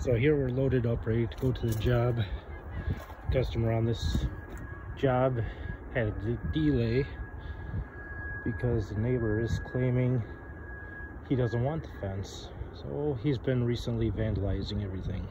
So here we're loaded up, ready to go to the job. Customer on this job had a delay because the neighbor is claiming he doesn't want the fence. So he's been recently vandalizing everything.